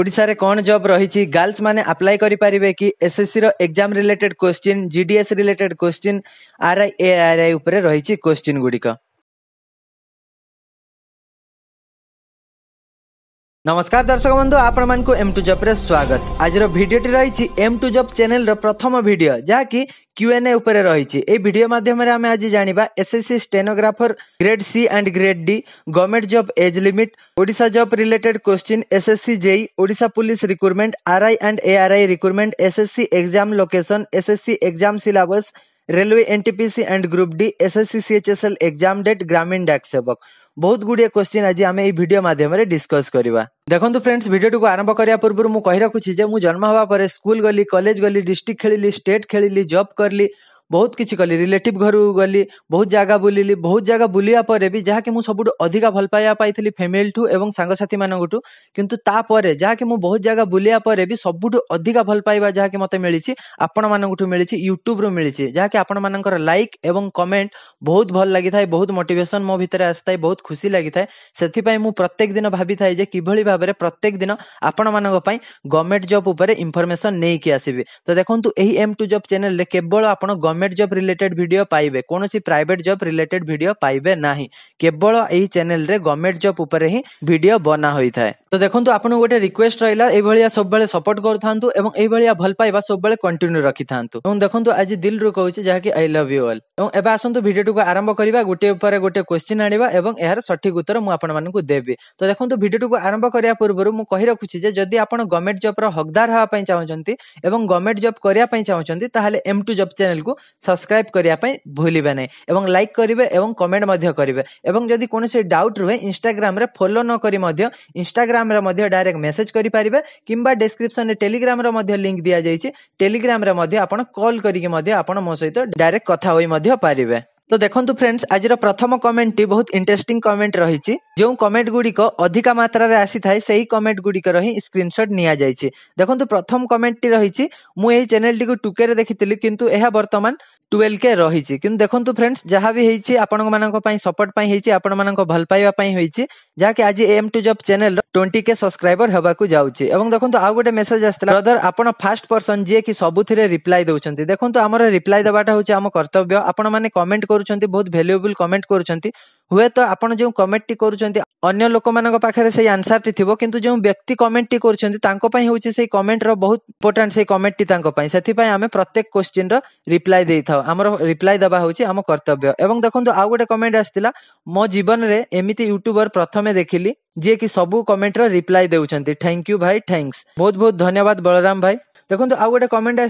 ଓଡ଼ିଶାରେ କ'ଣ ଜବ୍ ରହିଛି ଗାର୍ଲସ ମାନେ ଆପ୍ଲାଏ କରିପାରିବେ କି ଏସ୍ଏସ୍ସିର exam related question GDS related question RI ARI ଉପରେ ରହିଛି କୋଶ୍ଚିନ୍ ଗୁଡ଼ିକ নমস্কার দর্শক বন্ধু আপনার এম টু জব্রে স্বাগত আজর ভিডিওটি রয়েছে এম টু জব চ্যানেলর প্রথম ভিডিও যা কি କ୍ୟୁଏନ୍ଏ ଉପରେ ରହିଛି ଏହି ଭିଡ଼ିଓ ମାଧ୍ୟମରେ ଆମେ ଆଜି ଜାଣିବା SSC stenographer grade C and grade D government job age limit Odisha job related question SSC JE Odisha police recruitment RI and ARI recruitment SSC exam location SSC exam syllabus railway NTPC and group D SSC CHSL exam date Gramin Dak Sevak ବହୁତ ଗୁଡ଼ିଏ question ଆଜି ଆମେ ଏହି video ମାଧ୍ୟମରେ discus କରିବା ଦେଖନ୍ତୁ friends ଭିଡିଓଟିକୁ ଆରମ୍ଭ କରିବା ପୂର୍ବରୁ ମୁଁ କହି ରଖୁଛି ଯେ ମୁଁ ଜନ୍ମ ହେବା ପରେ ସ୍କୁଲ ଗଲି କଲେଜ ଗଲି ଡିଷ୍ଟ୍ରିକ୍ଟ ଖେଳିଲି ଷ୍ଟେଟ୍ ଖେଳିଲି ଜବ୍ କରିଲି ବହୁତ କିଛି କଲି ରିଲେଟିଭ୍ ଘରକୁ ଗଲି ବହୁତ ଜାଗା ବୁଲିଲି ବହୁତ ଜାଗା ବୁଲିବା ପରେ ବି ଯାହାକି ମୁଁ ସବୁଠୁ ଅଧିକା ଭଲ ପାଇବା ପାଇଥିଲି ଫ୍ୟାମିଲିଠୁ ଏବଂ ସାଙ୍ଗସାଥିମାନଙ୍କଠୁ କିନ୍ତୁ ତାପରେ ଯାହାକି ମୁଁ ବହୁତ ଜାଗା ବୁଲିବା ପରେ ବି ସବୁଠୁ ଅଧିକା ଭଲ ପାଇବା ଯାହାକି ମୋତେ ମିଳିଛି ଆପଣମାନଙ୍କଠୁ ମିଳିଛି ୟୁଟ୍ୟୁବ୍ରୁ ମିଳିଛି ଯାହାକି ଆପଣମାନଙ୍କର ଲାଇକ୍ ଏବଂ କମେଣ୍ଟ ବହୁତ ଭଲ ଲାଗିଥାଏ ବହୁତ ମୋଟିଭେସନ୍ ମୋ ଭିତରେ ଆସିଥାଏ ବହୁତ ଖୁସି ଲାଗିଥାଏ ସେଥିପାଇଁ ମୁଁ ପ୍ରତ୍ୟେକ ଦିନ ଭାବିଥାଏ ଯେ କିଭଳି ଭାବରେ ପ୍ରତ୍ୟେକ ଦିନ ଆପଣମାନଙ୍କ ପାଇଁ ଗଭର୍ଣ୍ଣମେଣ୍ଟ ଜବ୍ ଉପରେ ଇନଫର୍ମେସନ୍ ନେଇକି ଆସିବି ତ ଦେଖନ୍ତୁ ଏହି ଏମ୍ ଟୁ ଜବ୍ ଚ୍ୟାନେଲ୍ରେ କେବଳ ଆପଣ government government job related video ପାଇବେ କୌଣସି ପ୍ରାଇଭେଟ୍ ଜବ୍ ରିଲେଟେଡ୍ ଭିଡ଼ିଓ ପାଇବେ ନାହିଁ କେବଳ ଏହି ଚ୍ୟାନେଲରେ ଗଭର୍ଣ୍ଣମେଣ୍ଟ ଜବ୍ ଉପରେ ହିଁ ଭିଡ଼ିଓ ବନା ହୋଇଥାଏ ତ ଦେଖନ୍ତୁ ଆପଣଙ୍କୁ ଗୋଟେ ରିକ୍ୱେଷ୍ଟ ରହିଲା ଏଇଭଳିଆ ସବୁବେଳେ ସପୋର୍ଟ କରୁଥାନ୍ତୁ ଏବଂ ଏଇଭଳିଆ ଭଲ ପାଇବା ସବୁବେଳେ କଣ୍ଟିନ୍ୟୁ ରଖିଥାନ୍ତୁ ଏବଂ ଦେଖନ୍ତୁ ଆଜି ଦିଲରୁ କହୁଛି ଯାହାକି ଆଇ ଲଭ୍ ୟୁ ଅଲ୍ ଏବଂ ଏବେ ଆସନ୍ତୁ ଭିଡ଼ିଓଟିକୁ ଆରମ୍ଭ କରିବା ଗୋଟିଏ ଉପରେ ଗୋଟେ କ୍ୱେଶ୍ଚିନ୍ ଆଣିବା ଏବଂ ଏହାର ସଠିକ ଉତ୍ତର ମୁଁ ଆପଣମାନଙ୍କୁ ଦେବି ତ ଦେଖନ୍ତୁ ଭିଡ଼ିଓଟିକୁ ଆରମ୍ଭ କରିବା ପୂର୍ବରୁ ମୁଁ କହି ରଖୁଛି ଯେ ଯଦି ଆପଣ ଗଭର୍ଣ୍ଣମେଣ୍ଟ ଜବ୍ର ହକଦାର ହେବା ପାଇଁ ଚାହୁଁଛନ୍ତି ଏବଂ ଗଭର୍ଣ୍ଣମେଣ୍ଟ ଜବ୍ କରିବା ପାଇଁ ଚାହୁଁଛନ୍ତି ତାହେଲେ ଏମ୍ ଟୁ ଜବ୍ ଚ୍ୟାନେଲକୁ ସବସ୍କ୍ରାଇବ୍ କରିବା ପାଇଁ ଭୁଲିବେ ନାହିଁ ଏବଂ ଲାଇକ୍ କରିବେ ଏବଂ କମେଣ୍ଟ ମଧ୍ୟ କରିବେ ଏବଂ ଯଦି କୌଣସି ଡାଉଟ୍ ରୁହେ ଇନଷ୍ଟାଗ୍ରାମରେ ଫଲୋ ନ କରି ମଧ୍ୟ ଇନଷ୍ଟାଗ୍ରାମରେ ମଧ୍ୟ ଡାଇରେକ୍ଟ ମେସେଜ କରିପାରିବେ କିମ୍ବା ଡେସ୍କ୍ରିପ୍ସନରେ ଟେଲିଗ୍ରାମର ମଧ୍ୟ ଲିଙ୍କ ଦିଆଯାଇଛି ଟେଲିଗ୍ରାମରେ ମଧ୍ୟ ଆପଣ କଲ୍ କରିକି ମଧ୍ୟ ଆପଣ ମୋ ସହିତ ଡାଇରେକ୍ଟ କଥା ହୋଇ ମଧ୍ୟ ପାରିବେ ତ ଦେଖନ୍ତୁ ଫ୍ରେଣ୍ଡସ୍ ଆଜିର ପ୍ରଥମ କମେଣ୍ଟଟି ବହୁତ ଇଣ୍ଟରେଷ୍ଟିଂ କମେଣ୍ଟ ରହିଛି ଯେଉଁ କମେଣ୍ଟ ଗୁଡ଼ିକ ଅଧିକା ମାତ୍ରାରେ ଆସିଥାଏ ସେହି କମେଣ୍ଟ ଗୁଡ଼ିକର ହିଁ ସ୍କ୍ରିନଶଟ୍ ନିଆଯାଇଛି ଦେଖନ୍ତୁ ପ୍ରଥମ କମେଣ୍ଟଟି ରହିଛି ମୁଁ ଏହି ଚ୍ୟାନେଲଟିକୁ ଟୁକେରେ ଦେଖିଥିଲି କିନ୍ତୁ ଏହା ବର୍ତ୍ତମାନ ଟୁଏଲ୍ଭ କେ ରହିଛି କିନ୍ତୁ ଦେଖନ୍ତୁ ଫ୍ରେଣ୍ଡସ୍ ଯାହା ବି ହେଇଛି ଆପଣମାନଙ୍କ ପାଇଁ ସପୋର୍ଟ ପାଇଁ ହେଇଛି ଆପଣମାନଙ୍କ ଭଲ ପାଇବା ପାଇଁ ହେଇଛି ଯାହାକି ଆଜି ଏମ୍ ଟୁ ଜବ୍ ଚ୍ୟାନେଲର ट्वेंटी के ସବସ୍କ୍ରାଇବର ହେବାକୁ ଯାଉଛି ଏବଂ ଦେଖନ୍ତୁ ଆଉ ଗୋଟେ ମେସେଜ ଆସିଥିଲା ବ୍ରଦର ଆପଣ ଫାଷ୍ଟ ପର୍ସନ ଯିଏ କି ସବୁଥିରେ ରିପ୍ଲାଏ ଦେଉଛନ୍ତି ଦେଖନ୍ତୁ ଆମର ରିପ୍ଲାଏ ଦେବାଟା ହେଉଛି ଆମ କର୍ତ୍ତବ୍ୟ ଆପଣମାନେ କମେଣ୍ଟ କରୁଛନ୍ତି ବହୁତ ଭ୍ୟାଲୁଏବୁଲ କମେଣ୍ଟ କରୁଛନ୍ତି ହୁଏତ ଆପଣ ଯେଉଁ କମେଣ୍ଟଟି କରୁଛନ୍ତି ଅନ୍ୟ ଲୋକମାନଙ୍କ ପାଖରେ ସେଇ ଆନ୍ସରଟି ଥିବ କିନ୍ତୁ ଯେଉଁ ବ୍ୟକ୍ତି କମେଣ୍ଟଟି କରୁଛନ୍ତି ତାଙ୍କ ପାଇଁ ହେଉଛି ସେଇ କମେଣ୍ଟର ବହୁତ ଇମ୍ପୋର୍ଟାଣ୍ଟ ସେଇ କମେଣ୍ଟଟି ତାଙ୍କ ପାଇଁ ସେଥିପାଇଁ ଆମେ ପ୍ରତ୍ୟେକ କୋଶ୍ଚିନ୍ର ରିପ୍ଲାଏ ଦେଇଥାଉ ଆମର ରିପ୍ଲାଏ ଦେବା ହେଉଛି ଆମ କର୍ତ୍ତବ୍ୟ ଏବଂ ଦେଖନ୍ତୁ ଆଉ ଗୋଟେ କମେଣ୍ଟ ଆସିଥିଲା ମୋ ଜୀବନରେ ଏମିତି ୟୁଟ୍ୟୁବର ପ୍ରଥମେ ଦେଖିଲି ଯିଏକି ସବୁ କମେଣ୍ଟ कमेंट रिप्लाय देखते थैंक यू भाई थैंक्स बहुत बहुत धन्यवाद बलराम भाई देखो आउ गए कमेंट आ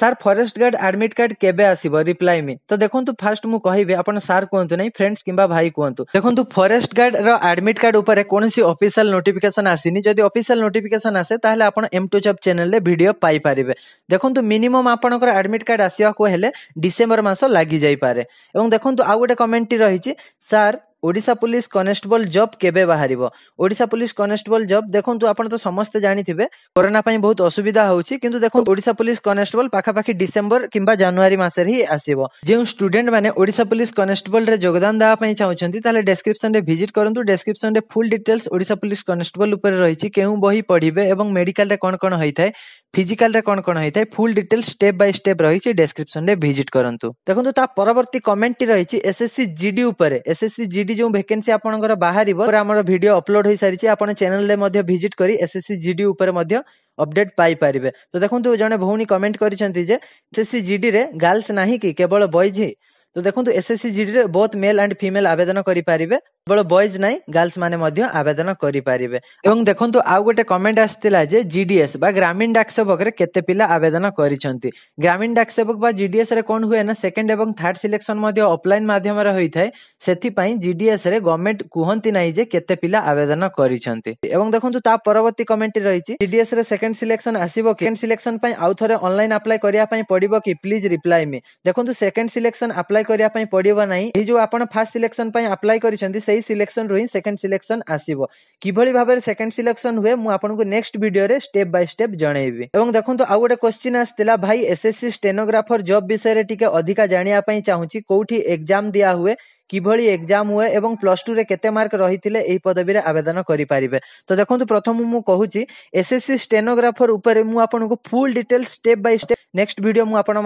sir forest guard admit card केबे रिप्लाई मी तो देखंतु फर्स्ट मु कहिबे अपन सर कोंतु नै फ्रेंड्स किंबा भाई कोंतु देखंतु फॉरेस्ट गार्ड रो एडमिट कार्ड उपरे कोनसी ऑफिशियल नोटिफिकेशन आसीनी जदी ऑफिशियल नोटिफिकेशन आसे ताहेले अपन एम2 जॉब चैनल ले वीडियो पाई पारिबे देखंतु मिनिमम आपनकर एडमिट कार्ड आसीवा डिसेंबर मास लागि जाई पारे आउ गोटे कमेंट रहिछि sir Odisha police constable job କେବେ ବାହାରିବ ଓଡିଶା ପୁଲିସ କନେଷ୍ଟବଲ ଜବ୍ ଦେଖନ୍ତୁ ଆପଣ ତ ସମସ୍ତେ ଜାଣିଥିବେ କରୋନା ପାଇଁ ବହୁତ ଅସୁବିଧା ହେଉଛି କିନ୍ତୁ ଦେଖନ୍ତୁ ଓଡିଶା ପୁଲିସ କନେଷ୍ଟବଲ ପାଖାପାଖି ଡିସେମ୍ବର କିମ୍ବା ଜାନୁଆରୀ ମାସରେ ହିଁ ଆସିବ ଯେଉଁ ଷ୍ଟୁଡେଣ୍ଟ ମାନେ ଓଡିଶା ପୁଲିସ କନେଷ୍ଟବଲରେ ଯୋଗଦାନ ଦେବା ପାଇଁ ଚାହୁଁଛନ୍ତି ତାହେଲେ ଡେସ୍କ୍ରିପସନରେ ଭିଜିଟ୍ କରନ୍ତୁ ଡେସ୍କ୍ରିପସନରେ full details Odisha police constable ଉପରେ ରହିଛି କେଉଁ ବହି ପଢିବେ ଏବଂ ମେଡିକାଲରେ କ'ଣ କ'ଣ ହୋଇଥାଏ ଫିଜିକାଲରେ କ'ଣ କ'ଣ ହୋଇଥାଏ full details step by step ରହିଛି ଡେସ୍କ୍ରିପସନରେ ଭିଜିଟ୍ କରନ୍ତୁ ଦେଖନ୍ତୁ ତା ପରବର୍ତ୍ତୀ କମେଣ୍ଟଟି ରହିଛି ଏସ୍ଏସ୍ସି ଜିଡି ଉପରେ ଏସ୍ଏସ୍ସି ଜିଡି ଏଇଠି ଯେଉଁ ଭେକେନ୍ସି ଆପଣଙ୍କର ବାହାରିବ ଆମର ଭିଡିଓ ଅପଲୋଡ ହୋଇସାରିଛି ଆପଣ ଚ୍ୟାନେଲରେ ମଧ୍ୟ ଭିଜିଟ୍ କରି ଏସ୍ଏସ୍ସି ଜିଡି ଉପରେ ମଧ୍ୟ ଅପଡେଟ୍ ପାଇପାରିବେ ତ ଦେଖନ୍ତୁ ଜଣେ ଭଉଣୀ କମେଣ୍ଟ କରିଛନ୍ତି ଯେ ଏସ୍ଏସ୍ସି ଜିଡିରେ ଗାର୍ଲସ ନାହିଁ କି କେବଳ ବଏଜ୍ ହିଁ ତ ଦେଖନ୍ତୁ ଏସ୍ଏସ୍ସି ଜିଡିରେ ବୋଥ୍ ମେଲ୍ ଆଣ୍ଡ ଫିମେଲ୍ ଆବେଦନ କରିପାରିବେ কেবল ବଏଜ୍ ନାହିଁ ଗାର୍ଲସ ମାନେ ମଧ୍ୟ ଆବେଦନ କରିପାରିବେ ଏବଂ ଦେଖନ୍ତୁ ଆଉ ଗୋଟେ କମେଣ୍ଟ ଆସିଥିଲା ଯେ ଜିଡିଏସ୍ ବା ଗ୍ରାମୀଣ ଡାକ ସେବକରେ କେତେ ପିଲା ଆବେଦନ କରିଛନ୍ତି ଗ୍ରାମୀଣ ଡାକ ସେବକ ବା ଜିଡିଏସ୍ ରେ କଣ ହୁଏ ନା ସେକେଣ୍ଡ ଏବଂ ଥାର୍ଡ ସିଲେକ୍ସନ ମଧ୍ୟ ଅଫଲାଇନ ମାଧ୍ୟମରେ ହୋଇଥାଏ ସେଥିପାଇଁ ଜିଡିଏସ୍ ରେ ଗଭର୍ଣ୍ଣମେଣ୍ଟ କୁହନ୍ତି ନାହିଁ ଯେ କେତେ ପିଲା ଆବେଦନ କରିଛନ୍ତି ଏବଂ ଦେଖନ୍ତୁ ତା ପରବର୍ତ୍ତୀ କମେଣ୍ଟ ରହିଛି ଜିଡିଏସ୍ ରେ ସେକେଣ୍ଡ ସିଲେକ୍ସନ ଆସିବ କି ସେକେଣ୍ଡ ସିଲେକ୍ସନ ପାଇଁ ଆଉ ଥରେ ଅନଲାଇନ ଆପ୍ଲାଏ କରିବା ପାଇଁ ପଡିବ କି ପ୍ଲିଜ ରିପ୍ଲାଏ ମି ଦେଖନ୍ତୁ ସେକେଣ୍ଡ ସିଲେକ୍ସନ ଆପ୍ଲାଏ କରିବା ପାଇଁ ପଡିବ ନାହିଁ ଏଇ ଯୋଉ ଆପଣ ଫାର୍ଷ୍ଟ ସିଲେକ୍ସନ ପାଇଁ ଆପ୍ଲାଏ କରିଛନ୍ତି এই সিলেকশন রই সেকেন্ড সিলেকশন আসিব কি ভাবে ভাবে সেকেন্ড সিলেকশন হবে ম আমি আপোনক নেক্সট ভিডিও রে স্টেপ বাই স্টেপ জনায়বি এবং দেখো তো আউটা কোশ্চেন আসতেলা ভাই এসএসসি স্টেনোগ্রাফার জব বিষয়ে টিকে অধিকা জানিয়া পাই চাওছি কোটি एग्जाम দিয়া হুয়ে কিভাবে এক্সাম হুয়ে এবং প্লস টু রে কেতে মার্ক রহিলে এই পদবীরে আবেদন করে করিপারে তো দেখুন প্রথম মু কুচি এসএসসি স্টেনোগ্রাফর উপরে মু আপনার full detail step by step next video মু আপনার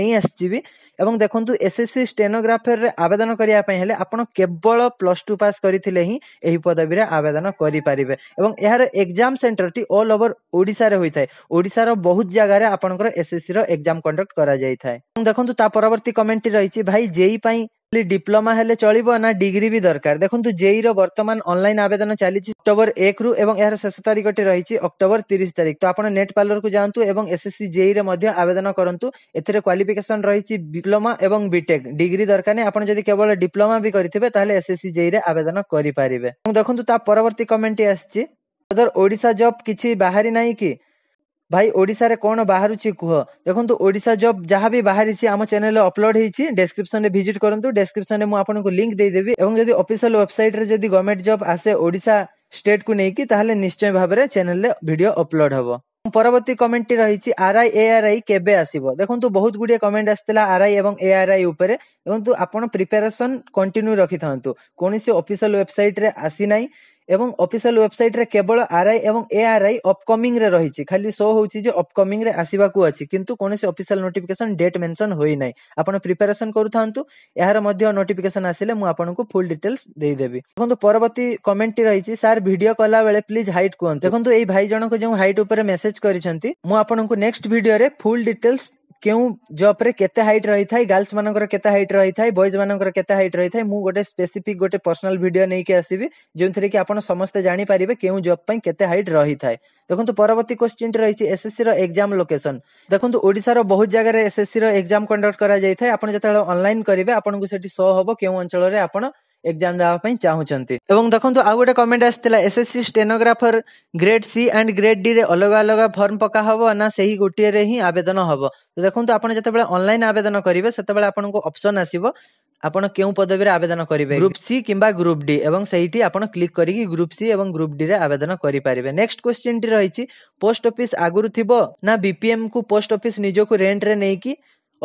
নেই আসছি এবং দেখুন এসএসসি স্টেনোগ্রাফর আবেদন করা হলে আপনার কেবল প্লস টু পাস করে হি এই পদবীরে আবেদন করিপারে এবং এর এক্সাম সেন্টরটি অল ওভার ওড়িশার হয়ে থাকে ওড়িশার বহুত জায়গায় আপনার এসএসসি র এক্সাম কন্ডক্ট করা যাই দেখুন তা পরবর্তী কমেন্টটি রয়েছে ভাই যেই পাই ଖାଲି ଡିପ୍ଲୋମା ହେଲେ ଚଳିବ ନା ଡିଗ୍ରୀ ବି ଦରକାର ଦେଖନ୍ତୁ ଜେଇର ବର୍ତ୍ତମାନ ଅନଲାଇନ ଆବେଦନ ଚାଲିଛି ଅକ୍ଟୋବର ଏକରୁ ଏବଂ ଏହାର ଶେଷ ତାରିଖଟି ରହିଛି ଅକ୍ଟୋବର ତିରିଶ ତାରିଖ ତ ଆପଣ ନେଟ୍ ପାର୍ଲରକୁ ଯାଆନ୍ତୁ ଏବଂ ଏସ୍ଏସ୍ସି ଜେଇରେ ମଧ୍ୟ ଆବେଦନ କରନ୍ତୁ ଏଥିରେ କ୍ୱାଲିଫିକେସନ ରହିଛି ଡିପ୍ଲୋମା ଏବଂ ବିଟେକ୍ ଡିଗ୍ରୀ ଦରକାର ନାହିଁ ଆପଣ ଯଦି କେବଳ ଡିପ୍ଲୋମା ବି କରିଥିବେ ତାହେଲେ ଏସ୍ଏସ୍ସି ଜେଇରେ ଆବେଦନ କରିପାରିବେ ଦେଖନ୍ତୁ ତା ପରବର୍ତ୍ତୀ କମେଣ୍ଟଟି ଆସିଛି ଓଡିଶା ଜବ୍ କିଛି ବାହାରି ନାହିଁ କି ভাই ଓଡ଼ିଶାରେ କ'ଣ ବାହାରୁଛି କୁହ ଦେଖନ୍ତୁ ଓଡ଼ିଶା ଜବ୍ ଯାହା ବି ବାହାରିଛି ଆମ ଚ୍ୟାନେଲରେ ଅପଲୋଡ୍ ହେଇଛି ଡେସ୍କ୍ରିପସନରେ ଭିଜିଟ୍ କରନ୍ତୁ ଡେସ୍କ୍ରିପସନରେ ମୁଁ ଆପଣଙ୍କୁ ଲିଙ୍କ୍ ଦେଇଦେବି ଏବଂ ଯଦି ଅଫିସିଆଲ ୱେବସାଇଟରେ ଯଦି ଗଭର୍ଣ୍ଣମେଣ୍ଟ ଜବ୍ ଆସେ ଓଡ଼ିଶା ଷ୍ଟେଟକୁ ନେଇକି ତାହେଲେ ନିଶ୍ଚୟ ଭାବରେ ଚ୍ୟାନେଲରେ ଭିଡ଼ିଓ ଅପଲୋଡ୍ ହେବ ପରବର୍ତ୍ତୀ କମେଣ୍ଟଟି ରହିଛି ଆର୍ଆଇ ଏଆର୍ଆଇ କେବେ ଆସିବ ଦେଖନ୍ତୁ ବହୁତ ଗୁଡ଼ିଏ କମେଣ୍ଟ ଆସିଥିଲା ଆର୍ଆଇ ଏବଂ ଏଆର୍ଆଇ ଉପରେ ଦେଖନ୍ତୁ ଆପଣ ପ୍ରିପାରେସନ୍ କଣ୍ଟିନ୍ୟୁ ରଖିଥାନ୍ତୁ କୌଣସି ଅଫିସିଆଲ ୱେବସାଇଟରେ ଆସିନାହିଁ ଏବଂ ଅଫିସିଆଲ ୱେବସାଇଟରେ କେବଳ ଆର୍ଆଇ ଏବଂ ଏଆର୍ଆଇ ଅପକମିଂରେ ରହିଛି ଖାଲି ଶୋ ହେଉଛି ଯେ ଅପକମିଂରେ ଆସିବାକୁ ଅଛି କିନ୍ତୁ କୌଣସି ଅଫିସିଆଲ ନୋଟିଫିକେସନ ଡେଟ୍ ମେନସନ ହୋଇନାହିଁ ଆପଣ ପ୍ରିପାରେସନ କରୁଥାନ୍ତୁ ଏହାର ମଧ୍ୟ ନୋଟିଫିକେସନ ଆସିଲେ ମୁଁ ଆପଣଙ୍କୁ ଫୁଲ ଡିଟେଲ୍ସ ଦେଇଦେବି ଦେଖନ୍ତୁ ପରବର୍ତ୍ତୀ କମେଣ୍ଟଟି ରହିଛି ସାର୍ ଭିଡିଓ କଲାବେଳେ ପ୍ଲିଜ ହାଇଟ୍ କୁହନ୍ତୁ ଦେଖନ୍ତୁ ଏଇ ଭାଇ ଜଣକ ଯେଉଁ ହାଇଟ୍ ଉପରେ ମେସେଜ କରିଛନ୍ତି ମୁଁ ଆପଣଙ୍କୁ ନେକ୍ସଟ ଭିଡିଓରେ ଫୁଲ ଡିଟେଲ୍ସ কেউ জব রে কেতে হাইট রই থাই গার্লস মানক রে কেতে হাইট রই থাই বয়জ মানক রে কেতে হাইট রই থাই মু গটে স্পেসিফিক গটে পার্সোনাল ভিডিও নেকি আসিবি জোন থারে কি আপন সমস্ত জানি পারিবে কেউ জব পাই কেতে হাইট রই থাই দেখোতো পরবতী কোশ্চেন রইছি এসএসসি র एग्जाम লোকেশন দেখোতো ওড়িশা র বহুত জাগারে এসএসসি র एग्जाम কনডাক্ট করা যাই থাই আপন যেতা অনলাইন করিবে আপন কো সেটি শো হবো কেউ অঞ্চল রে আপন ଏକ୍ଜାମ ଦେବା ପାଇଁ ଚାହୁଁଛନ୍ତି ଏବଂ ଦେଖନ୍ତୁ ଆଉ ଗୋଟେ କମେଣ୍ଟ ଆସିଥିଲା SSC stenographer grade C and grade D ରେ ଅଲଗା ଅଲଗା ଫର୍ମ ପକା ହବ ନା ସେହି ଗୋଟିଏରେ ହିଁ ଆବେଦନ ହବ ତ ଦେଖନ୍ତୁ ଆପଣ ଯେତେବେଳେ ଅନଲାଇନ ଆବେଦନ କରିବେ ସେତେବେଳେ ଆପଣଙ୍କୁ ଅପସନ ଆସିବ ଆପଣ କେଉଁ ପଦବୀରେ ଆବେଦନ କରିବେ ଗ୍ରୁପ ସି କିମ୍ବା ଗ୍ରୁପ ଡି ଏବଂ ସେଇଠି ଆପଣ କ୍ଲିକ୍ କରିକି ଗ୍ରୁପ ସି ଏବଂ ଗ୍ରୁପ ଡି ରେ ଆବେଦନ କରିପାରିବେ ନେକ୍ସଟ କ୍ୱେଶ୍ଚିନ୍ଟି ରହିଛି ପୋଷ୍ଟ ଅଫିସ ଆଗରୁ ଥିବ ନା ବିପିଏମ୍ କୁ ପୋଷ୍ଟ ଅଫିସ ନିଜକୁ ରେଣ୍ଟରେ ନେଇକି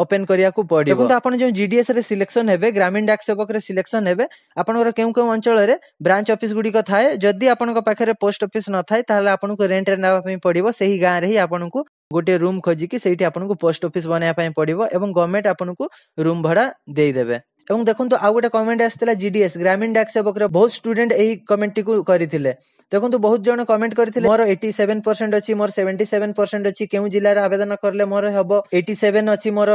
ଓପେନ୍ କରିବାକୁ ପଡିବ ଦେଖନ୍ତୁ ଆପଣ ଯେଉଁ ଜିଡିଏସ୍ ରେ ସିଲେକ୍ସନ ହେବେ ଗ୍ରାମୀଣ ଡାକ ସେବକରେ ସିଲେକ୍ସନ ହେବେ ଆପଣଙ୍କର କେଉଁ କେଉଁ ଅଞ୍ଚଳରେ ବ୍ରାଞ୍ଚ ଅଫିସ ଗୁଡିକ ଥାଏ ଯଦି ଆପଣଙ୍କ ପାଖରେ ପୋଷ୍ଟ ଅଫିସ ନଥାଏ ତାହେଲେ ଆପଣଙ୍କୁ ରେଣ୍ଟରେ ନେବା ପାଇଁ ପଡିବ ସେହି ଗାଁରେ ହିଁ ଆପଣଙ୍କୁ ଗୋଟିଏ ରୁମ୍ ଖୋଜିକି ସେଇଠି ଆପଣଙ୍କୁ ପୋଷ୍ଟ ଅଫିସ ବନେଇବା ପାଇଁ ପଡିବ ଏବଂ ଗଭର୍ଣ୍ଣମେଣ୍ଟ ଆପଣଙ୍କୁ ରୁମ୍ ଭଡା ଦେଇଦେବେ ଏବଂ ଦେଖନ୍ତୁ ଆଉ ଗୋଟେ କମେଣ୍ଟ ଆସିଥିଲା ଜିଡିଏସ୍ ଗ୍ରାମୀଣ ଡାକ ସେବକରେ ବହୁତ ଷ୍ଟୁଡେଣ୍ଟ ଏହି କମେଣ୍ଟଟିକୁ କରିଥିଲେ ଦେଖନ୍ତୁ ବହୁତ ଜଣ କମେଣ୍ଟ କରିଥିଲେ ମୋର ଏଇଟି ସେଭେନ ପରସେଣ୍ଟ ଅଛି ମୋର ସେଭେଣ୍ଟି ସେଭେନ ପରସେଣ୍ଟ ଅଛି କେଉଁ ଜିଲ୍ଲାରେ ଆବେଦନ କଲେ ମୋର ହବ ଏଇଟି ସେଭେନ ଅଛି ମୋର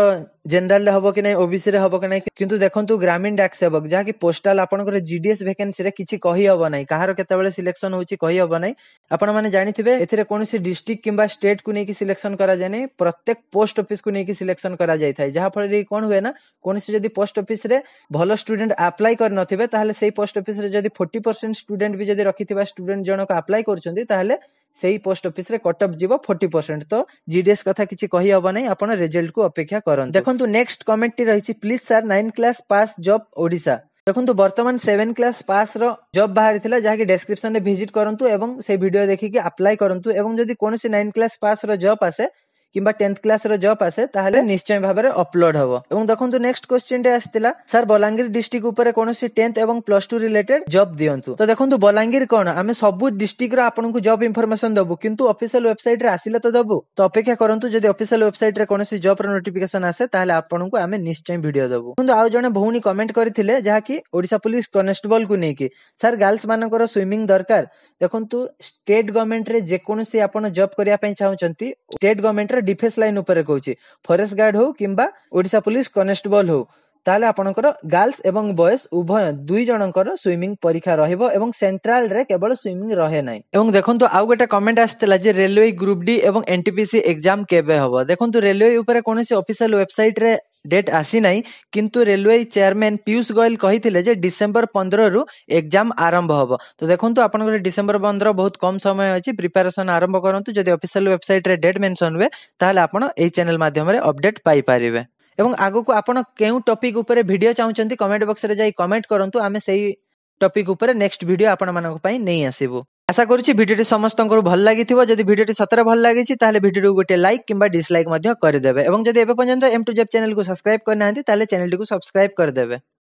ଜେନେରାଲରେ ହବ କି ନାହିଁ ଓବିସିରେ ହବ କି ନାହିଁ କିନ୍ତୁ ଦେଖନ୍ତୁ ଗ୍ରାମୀଣ ଡାକ ସେବକ ଯାହାକି ପୋଷ୍ଟାଲ ଆପଣଙ୍କର ଜିଡିଏସ୍ ଭେକେନ୍ସିରେ କିଛି କହିହବ ନାହିଁ କାହାର କେତେବେଳେ ସିଲେକ୍ସନ ହଉଛି କହିହବ ନାହିଁ ଆପଣମାନେ ଜାଣିଥିବେ ଏଥିରେ କୌଣସି ଡିଷ୍ଟ୍ରିକ୍ଟ କିମ୍ବା ଷ୍ଟେଟକୁ ନେଇକି ସିଲେକ୍ସନ କରାଯାଏନି ପ୍ରତ୍ୟେକ ପୋଷ୍ଟ ଅଫିସକୁ ନେଇକି ସିଲେକ୍ସନ କରାଯାଇଥାଏ ଯାହାଫଳରେ କଣ ହୁଏ ନା କୌଣସି ଯଦି ପୋଷ୍ଟ ଅଫିସରେ ଭଲ ଷ୍ଟୁଡେଣ୍ଟ ଆପ୍ଲାଏ କରିନଥିବେ ତାହେଲେ ସେଇ ପୋଷ୍ଟ ଅଫିସରେ ଯଦି ଫୋର୍ଟି ପରସେଣ୍ଟ ଷ୍ଟୁଡେଣ୍ଟ ବି ଯଦି ରଖିଥିବା ଷ୍ଟୁଡେଣ୍ଟ ଜଣକ ଆପ୍ଲାଏ କରୁଛନ୍ତି ତାହେଲେ সেই পোস্ট অফিসে কাট অফ জিও 40% তো জিডিএস কথা কি কিছু কই হবে নাই আপন রেজাল্ট কো অপেক্ষা করেন দেখো তো নেক্সট কমিটি রহিছি please sir nine class pass job Odisha দেখো তো বর্তমান সেভেন ক্লাস পাস র জব বাহির থিলা যা কি ডেসক্রিপশন নে ভিজিট করন্তু এবং সেই ভিডিও দেখে কি अप्लाई করন্তু এবং যদি কোন সে নাইন ক্লাস পাস র জব আছে কিংবা টেন্থ ক্লাসর জব আসে তাহলে নিশ্চয় ভাবে অপলোড হব এবং দেখন্তু নেক্সট কোশ্চিনটে আসছিলা স্যার বଲାଙ୍ଗୀର ডিস্ট্রিক্ট উপরে কোনসি 10th এবং প্লস 2 রিলেটেড জব দিয়ন্তু তো দেখন্তু বଲାଙ୍ଗୀର কোন আমি সবু ডিস্ট্রিক্টর আপনাকে জব ইনফরমেশন দেবু কিন্তু অফিসিয়াল ওয়েবসাইট রে আসিলে তো দেবু তো অপেক্ষা করন্তু যদি অফিসিয়াল ওয়েবসাইট রে কোনসি জব র নোটিফিকেশন আসে তাহলে আপনাকে আমি নিশ্চয় ভিডিও দেবু কিন্তু আউ জনে ভৌণী কমেন্ট করিলে যা কি ওড়িশা পুলিশ কনস্টেবল কু নেকি স্যার গার্লস মানকর সুইমিং দরকার দেখন্তু স্টেট গভর্নমেন্ট রে যে কোনসি আপন জব করিয়া পাই চাহুচন্তি স্টেট গভর্নমেন্ট রে ଡିଫେନ୍ସ ଲାଇନ ଉପରେ କହୁଛି ଫରେଷ୍ଟ ଗାର୍ଡ ହଉ କିମ୍ବା ଓଡିଶା ପୋଲିସ କନେଷ୍ଟବଲ ହଉ ତାହେଲେ ଆପଣଙ୍କର ଗାର୍ଲସ ଏବଂ ବଏଜ ଉଭୟ ଦୁଇ ଜଣଙ୍କର ସୁଇମିଂ ପରୀକ୍ଷା ରହିବ ଏବଂ ସେଣ୍ଟ୍ରାଲରେ କେବଳ ସୁଇମିଂ ରହେ ନାହିଁ ଏବଂ ଦେଖନ୍ତୁ ଆଉ ଗୋଟେ କମେଣ୍ଟ ଆସିଥିଲା ଯେ ରେଲୱେ ଗ୍ରୁପ ଡି ଏବଂ ଏନଟିପିସି ଏକ୍ଜାମ କେବେ ହବ ଦେଖନ୍ତୁ ରେଲୱେ ଉପରେ କୌଣସି ଅଫିସିଆଲ ୱେବସାଇଟରେ ଡେଟ୍ ଆସିନାହିଁ କିନ୍ତୁ ରେଲୱେ ଚେୟାରମ୍ୟାନ୍ ପିୟୁଷ ଗୋୟଲ କହିଥିଲେ ଯେ ଡିସେମ୍ବର ପନ୍ଦରରୁ ଏକ୍ଜାମ୍ ଆରମ୍ଭ ହେବ ତ ଦେଖନ୍ତୁ ଆପଣଙ୍କର ଡିସେମ୍ବର ପନ୍ଦର ବହୁତ କମ୍ ସମୟ ଅଛି ପ୍ରିପାରେସନ୍ ଆରମ୍ଭ କରନ୍ତୁ ଯଦି ଅଫିସିଆଲ ୱେବସାଇଟ୍ରେ ଡେଟ୍ ମେନ୍ସନ୍ ହୁଏ ତାହେଲେ ଆପଣ ଏହି ଚ୍ୟାନେଲ୍ ମାଧ୍ୟମରେ ଅପଡେଟ୍ ପାଇପାରିବେ ଏବଂ ଆଗକୁ ଆପଣ କେଉଁ ଟପିକ୍ ଉପରେ ଭିଡ଼ିଓ ଚାହୁଁଛନ୍ତି କମେଣ୍ଟ ବକ୍ସରେ ଯାଇ କମେଣ୍ଟ କରନ୍ତୁ ଆମେ ସେଇ ଟପିକ୍ ଉପରେ ନେକ୍ସଟ ଭିଡ଼ିଓ ଆପଣମାନଙ୍କ ପାଇଁ ନେଇ ଆସିବୁ आशा करूँ भिडटे समस्त भल लगी जब भिडटे सतरे भल लगी भिडियो को गोटे लाइक कि डिसलैक करदे जब एपर्तंत एम टू जेब को सब्सक्राइब करना चैनल को सब्सक्राइब करदे